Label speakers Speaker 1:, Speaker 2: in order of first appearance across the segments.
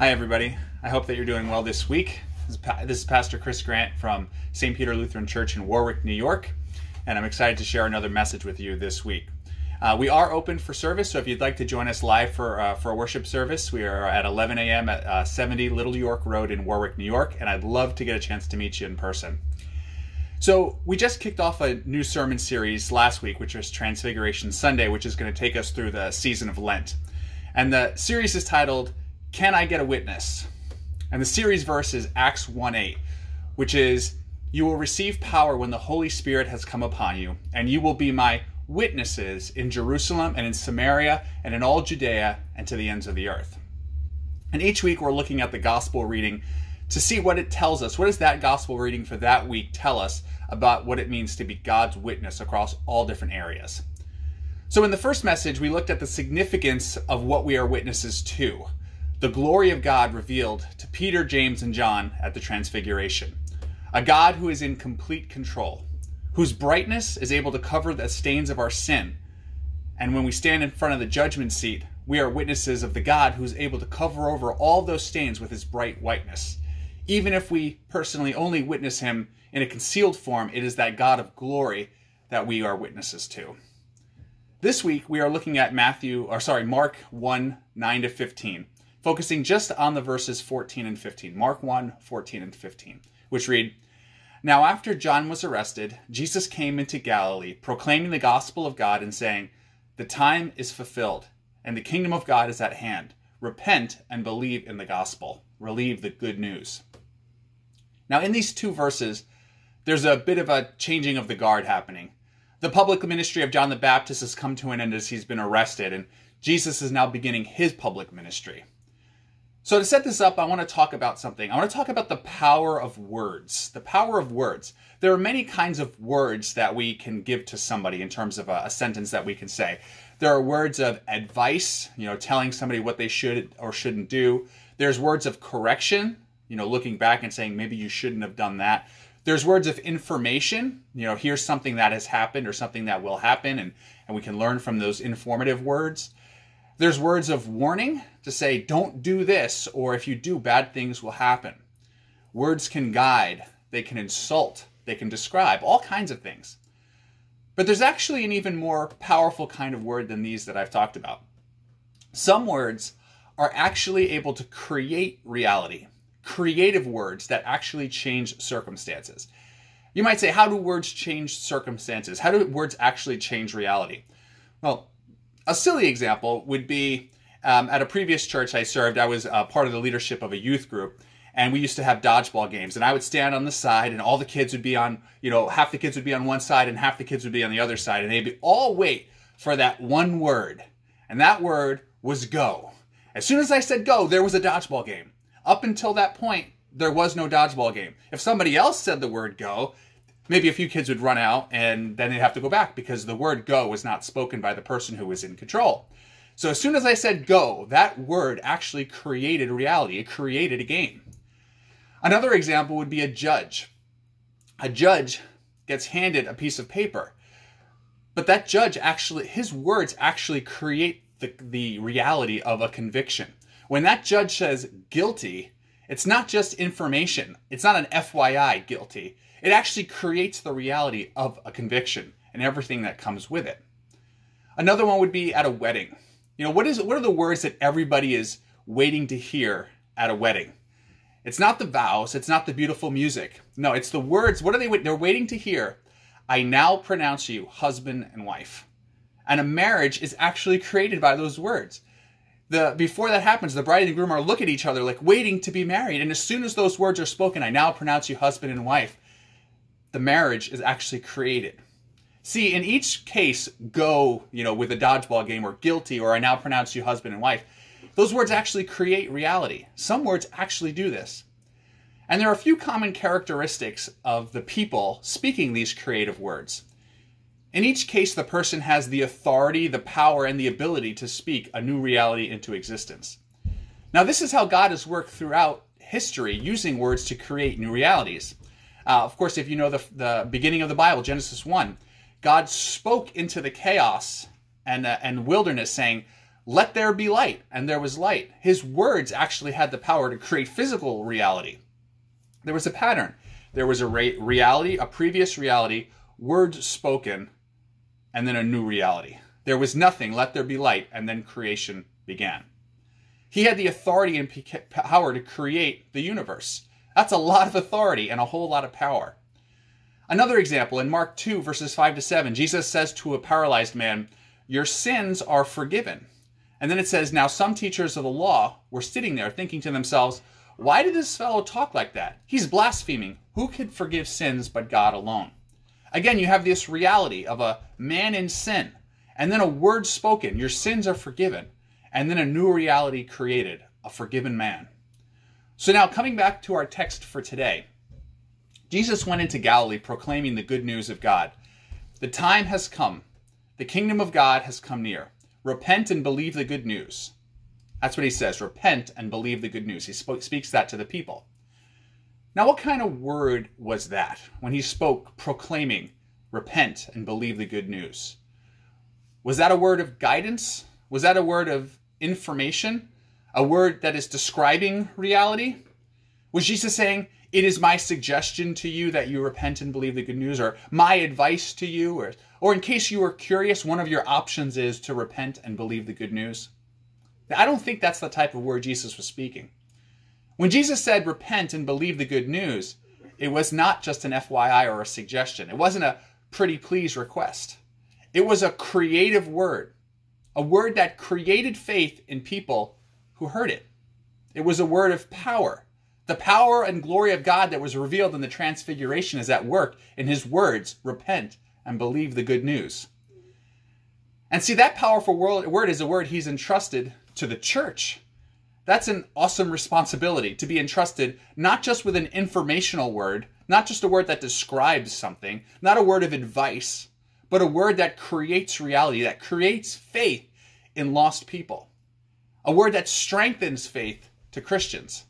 Speaker 1: Hi, everybody. I hope that you're doing well this week. This is, Pastor Chris Grant from St. Peter Lutheran Church in Warwick, New York, and I'm excited to share another message with you this week. Uh, we are open for service, so if you'd like to join us live for uh, for a worship service, we are at 11 a.m. at uh, 70 Little York Road in Warwick, New York, and I'd love to get a chance to meet you in person. So, we just kicked off a new sermon series last week, which was Transfiguration Sunday, which is going to take us through the season of Lent. And the series is titled can I get a witness? And the series verse is Acts 1 8, which is, You will receive power when the Holy Spirit has come upon you, and you will be my witnesses in Jerusalem and in Samaria and in all Judea and to the ends of the earth. And each week we're looking at the gospel reading to see what it tells us. What does that gospel reading for that week tell us about what it means to be God's witness across all different areas? So, in the first message, we looked at the significance of what we are witnesses to the glory of God revealed to Peter, James, and John at the Transfiguration. A God who is in complete control, whose brightness is able to cover the stains of our sin. And when we stand in front of the judgment seat, we are witnesses of the God who is able to cover over all those stains with his bright whiteness. Even if we personally only witness him in a concealed form, it is that God of glory that we are witnesses to. This week we are looking at Matthew, or sorry, Mark 1 9 to 15 focusing just on the verses 14 and 15. Mark 1 14 and 15, which read Now, after John was arrested, Jesus came into Galilee, proclaiming the gospel of God and saying, The time is fulfilled, and the kingdom of God is at hand. Repent and believe in the gospel. Relieve the good news. Now, in these two verses, there's a bit of a changing of the guard happening. The public ministry of John the Baptist has come to an end as he's been arrested, and Jesus is now beginning his public ministry. So to set this up, I want to talk about something. I want to talk about the power of words. The power of words. There are many kinds of words that we can give to somebody in terms of a, a, sentence that we can say. There are words of advice, you know, telling somebody what they should or shouldn't do. There's words of correction, you know, looking back and saying maybe you shouldn't have done that. There's words of information, you know, here's something that has happened or something that will happen, and, and we can learn from those informative words. There's words of warning to say, don't do this, or if you do, bad things will happen. Words can guide, they can insult, they can describe, all kinds of things. But there's actually an even more powerful kind of word than these that I've talked about. Some words are actually able to create reality, creative words that actually change circumstances. You might say, how do words change circumstances? How do words actually change reality? Well, a silly example would be um, at a previous church I served, I was uh, part of the leadership of a youth group, and we used to have dodgeball games. And I would stand on the side, and all the kids would be on, you know, half the kids would be on one side, and half the kids would be on the other side, and they'd be all wait for that one word, and that word was go. As soon as I said go, there was a dodgeball game. Up until that point, there was no dodgeball game. If somebody else said the word go, maybe a few kids would run out and then they'd have to go back because the word go was not spoken by the person who was in control. So as soon as I said go, that word actually created reality. It created a game. Another example would be a judge. A judge gets handed a piece of paper, but that judge actually, his words actually create the, the reality of a conviction. When that judge says guilty, it's not just information. It's not an FYI guilty. It actually creates the reality of a conviction and everything that comes with it. Another one would be at a wedding. You know, what is what are the words that everybody is waiting to hear at a wedding? It's not the vows, it's not the beautiful music. No, it's the words. What are they they're waiting to hear? I now pronounce you husband and wife. And a marriage is actually created by those words. The before that happens, the bride and groom are look at each other like waiting to be married. And as soon as those words are spoken, I now pronounce you husband and wife the marriage is actually created. See, in each case, go, you know, with a dodgeball game or guilty or I now pronounce you husband and wife, those words actually create reality. Some words actually do this. And there are a few common characteristics of the people speaking these creative words. In each case, the person has the authority, the power, and the ability to speak a new reality into existence. Now, this is how God has worked throughout history using words to create new realities. Uh, of course, if you know the, the beginning of the Bible, Genesis 1, God spoke into the chaos and, uh, and wilderness, saying, let there be light, and there was light. His words actually had the power to create physical reality. There was a pattern. There was a reality, a previous reality, words spoken, and then a new reality. There was nothing, let there be light, and then creation began. He had the authority and power to create the universe. That's a lot of authority and a whole lot of power. Another example in Mark 2, verses 5 to 7, Jesus says to a paralyzed man, Your sins are forgiven. And then it says, Now some teachers of the law were sitting there thinking to themselves, Why did this fellow talk like that? He's blaspheming. Who can forgive sins but God alone? Again, you have this reality of a man in sin, and then a word spoken, Your sins are forgiven, and then a new reality created, a forgiven man. So now, coming back to our text for today, Jesus went into Galilee proclaiming the good news of God. The time has come. The kingdom of God has come near. Repent and believe the good news. That's what he says. Repent and believe the good news. He spoke, speaks that to the people. Now, what kind of word was that when he spoke proclaiming, repent and believe the good news? Was that a word of guidance? Was that a word of information? A word that is describing reality? Was Jesus saying, it is my suggestion to you that you repent and believe the good news, or my advice to you, or, or in case you were curious, one of your options is to repent and believe the good news. I don't think that's the type of word Jesus was speaking. When Jesus said repent and believe the good news, it was not just an FYI or a suggestion. It wasn't a pretty please request. It was a creative word, a word that created faith in people who heard it. It was a word of power. The power and glory of God that was revealed in the Transfiguration is at work in his words repent and believe the good news. And see, that powerful word is a word he's entrusted to the church. That's an awesome responsibility to be entrusted not just with an informational word, not just a word that describes something, not a word of advice, but a word that creates reality, that creates faith in lost people. A word that strengthens faith to Christians.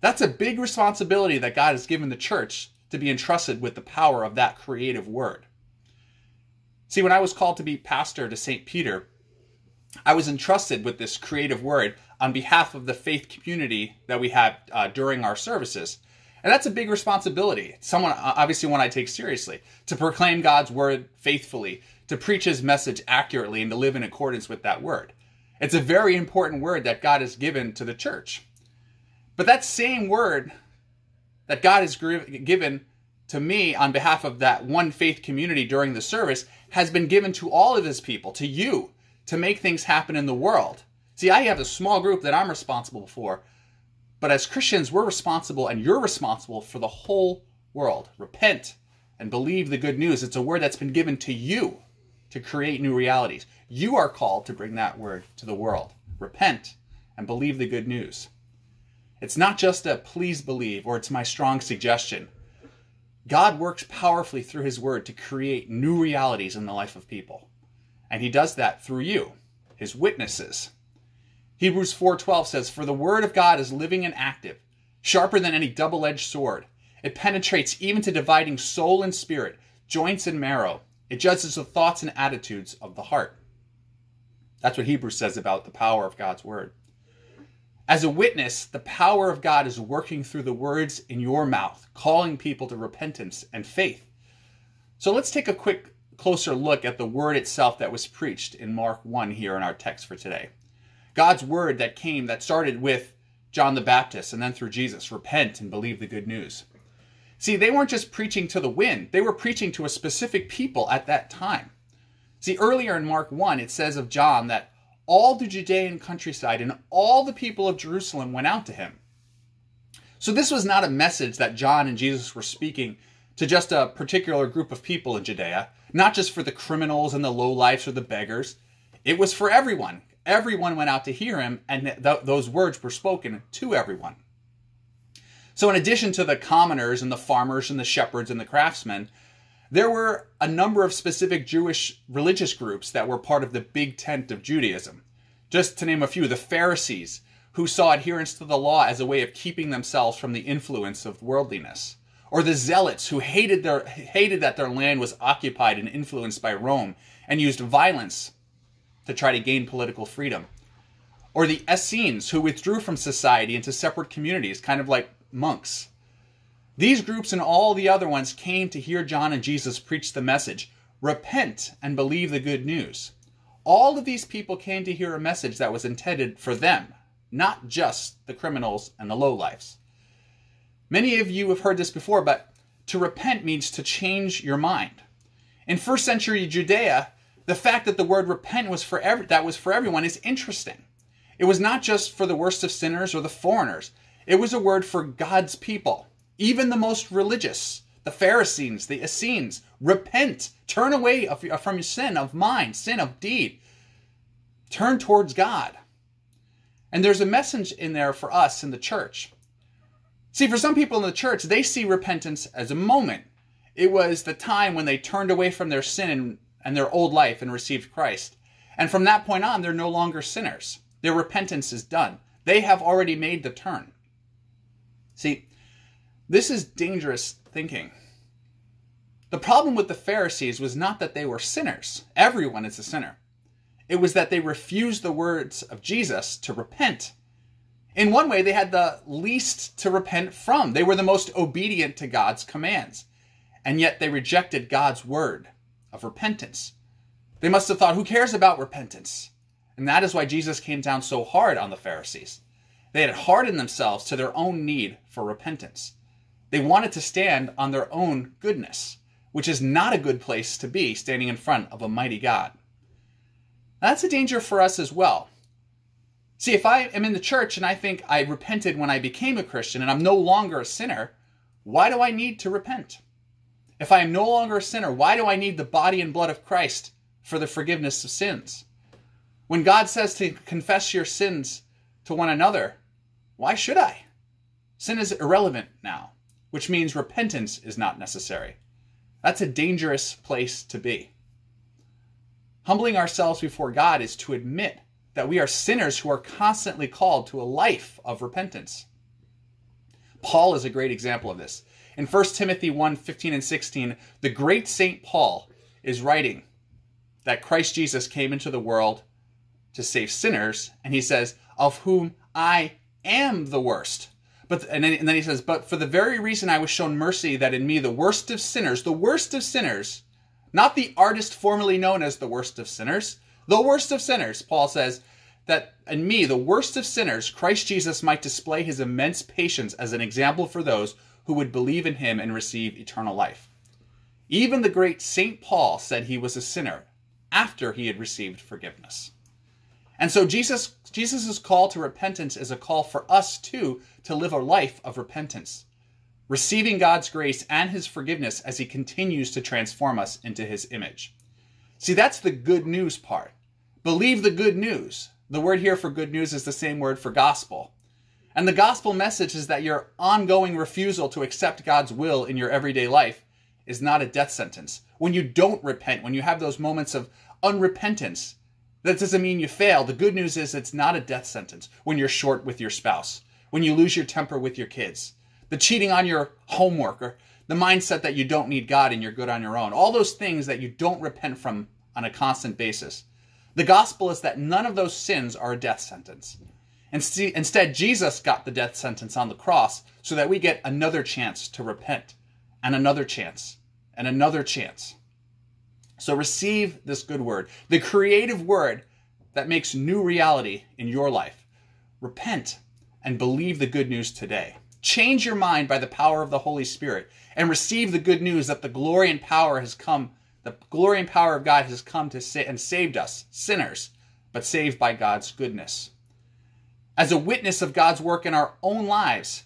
Speaker 1: That's a big responsibility that God has given the church to be entrusted with the power of that creative word. See, when I was called to be pastor to St. Peter, I was entrusted with this creative word on behalf of the faith community that we have uh, during our services. And that's a big responsibility. Someone, obviously, one I take seriously to proclaim God's word faithfully, to preach his message accurately, and to live in accordance with that word. It's a very important word that God has given to the church. But that same word that God has given to me on behalf of that one faith community during the service has been given to all of his people, to you, to make things happen in the world. See, I have a small group that I'm responsible for, but as Christians, we're responsible and you're responsible for the whole world. Repent and believe the good news. It's a word that's been given to you to create new realities. You are called to bring that word to the world. Repent and believe the good news. It's not just a please believe or it's my strong suggestion. God works powerfully through his word to create new realities in the life of people. And he does that through you, his witnesses. Hebrews 4:12 says, "For the word of God is living and active, sharper than any double-edged sword. It penetrates even to dividing soul and spirit, joints and marrow. It judges the thoughts and attitudes of the heart." That's what Hebrews says about the power of God's word. As a witness, the power of God is working through the words in your mouth, calling people to repentance and faith. So let's take a quick closer look at the word itself that was preached in Mark 1 here in our text for today. God's word that came, that started with John the Baptist and then through Jesus repent and believe the good news. See, they weren't just preaching to the wind, they were preaching to a specific people at that time. See, earlier in Mark 1, it says of John that all the Judean countryside and all the people of Jerusalem went out to him. So this was not a message that John and Jesus were speaking to just a particular group of people in Judea, not just for the criminals and the lowlifes or the beggars. It was for everyone. Everyone went out to hear him, and th- those words were spoken to everyone. So, in addition to the commoners and the farmers and the shepherds and the craftsmen, there were a number of specific Jewish religious groups that were part of the big tent of Judaism. Just to name a few, the Pharisees, who saw adherence to the law as a way of keeping themselves from the influence of worldliness. Or the Zealots, who hated, their, hated that their land was occupied and influenced by Rome and used violence to try to gain political freedom. or the Essenes, who withdrew from society into separate communities, kind of like monks. These groups and all the other ones came to hear John and Jesus preach the message repent and believe the good news. All of these people came to hear a message that was intended for them, not just the criminals and the lowlifes. Many of you have heard this before, but to repent means to change your mind. In first century Judea, the fact that the word repent was for every, that was for everyone is interesting. It was not just for the worst of sinners or the foreigners. It was a word for God's people, even the most religious, the Pharisees, the Essenes. Repent, turn away from your sin of mind, sin of deed. Turn towards God. And there's a message in there for us in the church. See, for some people in the church, they see repentance as a moment. It was the time when they turned away from their sin and their old life and received Christ. And from that point on, they're no longer sinners. Their repentance is done. They have already made the turn. See, this is dangerous thinking. The problem with the Pharisees was not that they were sinners. Everyone is a sinner. It was that they refused the words of Jesus to repent. In one way, they had the least to repent from. They were the most obedient to God's commands. And yet they rejected God's word of repentance. They must have thought, who cares about repentance? And that is why Jesus came down so hard on the Pharisees. They had hardened themselves to their own need for repentance. They wanted to stand on their own goodness, which is not a good place to be standing in front of a mighty God. That's a danger for us as well. See, if I am in the church and I think I repented when I became a Christian and I'm no longer a sinner, why do I need to repent? If I am no longer a sinner, why do I need the body and blood of Christ for the forgiveness of sins? When God says to confess your sins to one another, why should I? Sin is irrelevant now, which means repentance is not necessary. That's a dangerous place to be. Humbling ourselves before God is to admit that we are sinners who are constantly called to a life of repentance. Paul is a great example of this. In 1 Timothy 1 15 and 16, the great St. Paul is writing that Christ Jesus came into the world to save sinners, and he says, Of whom I am the worst. But and then, and then he says, But for the very reason I was shown mercy, that in me, the worst of sinners, the worst of sinners, not the artist formerly known as the worst of sinners, the worst of sinners, Paul says, that in me, the worst of sinners, Christ Jesus might display his immense patience as an example for those who would believe in him and receive eternal life. Even the great St. Paul said he was a sinner after he had received forgiveness. And so Jesus Jesus' call to repentance is a call for us too to live a life of repentance receiving God's grace and his forgiveness as he continues to transform us into his image. See, that's the good news part. Believe the good news. The word here for good news is the same word for gospel. And the gospel message is that your ongoing refusal to accept God's will in your everyday life is not a death sentence. When you don't repent, when you have those moments of unrepentance, that doesn't mean you fail. The good news is it's not a death sentence when you're short with your spouse, when you lose your temper with your kids, the cheating on your homework, or the mindset that you don't need God and you're good on your own. All those things that you don't repent from on a constant basis. The gospel is that none of those sins are a death sentence. Instead, Jesus got the death sentence on the cross so that we get another chance to repent, and another chance, and another chance. So receive this good word, the creative word that makes new reality in your life. Repent and believe the good news today. Change your mind by the power of the Holy Spirit and receive the good news that the glory and power has come, the glory and power of God has come to sa- and saved us, sinners, but saved by God's goodness. As a witness of God's work in our own lives,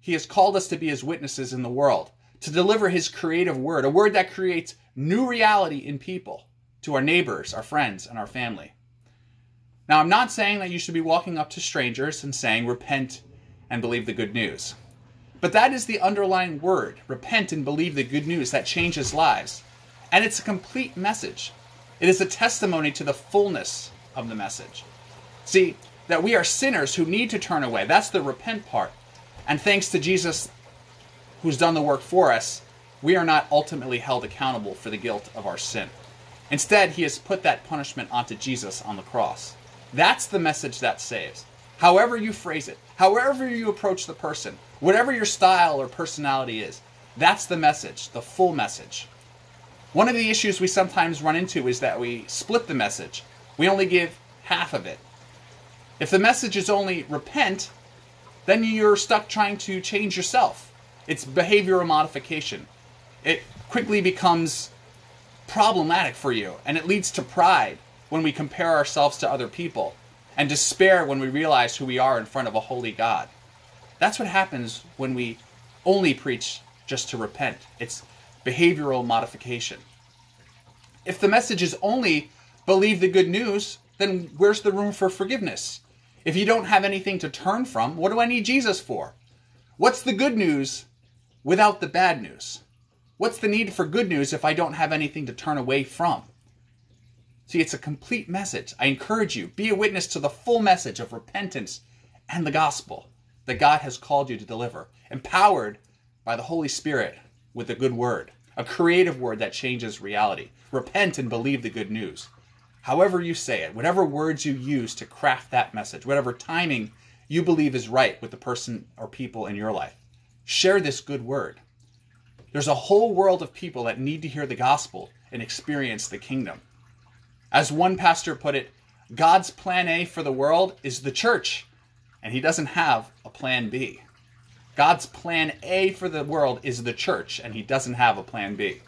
Speaker 1: He has called us to be His witnesses in the world, to deliver His creative word, a word that creates new reality in people, to our neighbors, our friends, and our family. Now, I'm not saying that you should be walking up to strangers and saying, Repent and believe the good news. But that is the underlying word repent and believe the good news that changes lives. And it's a complete message. It is a testimony to the fullness of the message. See, that we are sinners who need to turn away. That's the repent part. And thanks to Jesus, who's done the work for us, we are not ultimately held accountable for the guilt of our sin. Instead, he has put that punishment onto Jesus on the cross. That's the message that saves. However you phrase it, however you approach the person, whatever your style or personality is, that's the message, the full message. One of the issues we sometimes run into is that we split the message. We only give half of it. If the message is only repent, then you're stuck trying to change yourself. It's behavioral modification. It quickly becomes problematic for you, and it leads to pride when we compare ourselves to other people, and despair when we realize who we are in front of a holy God. That's what happens when we only preach just to repent. It's behavioral modification. If the message is only believe the good news, then where's the room for forgiveness? If you don't have anything to turn from, what do I need Jesus for? What's the good news without the bad news? What's the need for good news if I don't have anything to turn away from? See, it's a complete message. I encourage you, be a witness to the full message of repentance and the gospel that God has called you to deliver, empowered by the Holy Spirit with a good word, a creative word that changes reality. Repent and believe the good news. However, you say it, whatever words you use to craft that message, whatever timing you believe is right with the person or people in your life, share this good word. There's a whole world of people that need to hear the gospel and experience the kingdom. As one pastor put it, God's plan A for the world is the church, and he doesn't have a plan B. God's plan A for the world is the church, and he doesn't have a plan B.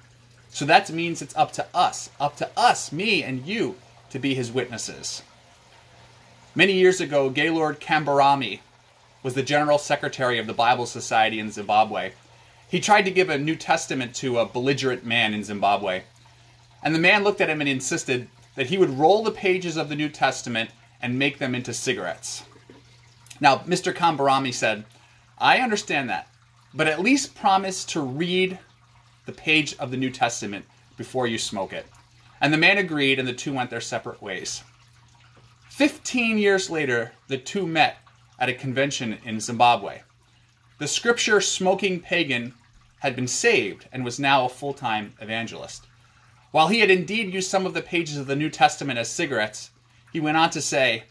Speaker 1: So that means it's up to us, up to us, me and you, to be his witnesses. Many years ago, Gaylord Kambarami was the general secretary of the Bible Society in Zimbabwe. He tried to give a New Testament to a belligerent man in Zimbabwe. And the man looked at him and insisted that he would roll the pages of the New Testament and make them into cigarettes. Now, Mr. Kambarami said, I understand that, but at least promise to read the page of the New Testament before you smoke it. And the man agreed, and the two went their separate ways. Fifteen years later, the two met at a convention in Zimbabwe. The scripture smoking pagan had been saved and was now a full time evangelist. While he had indeed used some of the pages of the New Testament as cigarettes, he went on to say,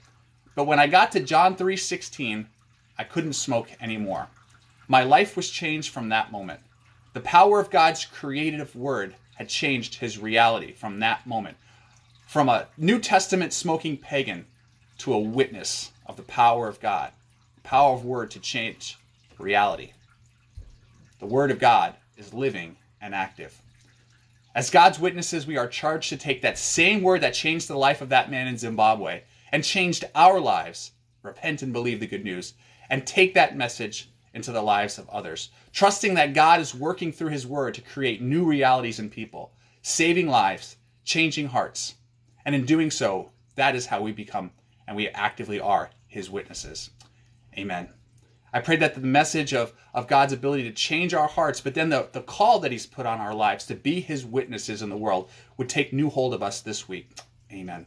Speaker 1: "But when I got to John 3:16, I couldn't smoke anymore. My life was changed from that moment. The power of God's creative word had changed his reality from that moment. From a New Testament smoking pagan to a witness of the power of God, power of word to change reality. The word of God is living and active. As God's witnesses, we are charged to take that same word that changed the life of that man in Zimbabwe and changed our lives, repent and believe the good news, and take that message into the lives of others, trusting that God is working through his word to create new realities in people, saving lives, changing hearts. And in doing so, that is how we become and we actively are his witnesses. Amen. I pray that the message of, of God's ability to change our hearts, but then the, the call that He's put on our lives to be His witnesses in the world would take new hold of us this week. Amen.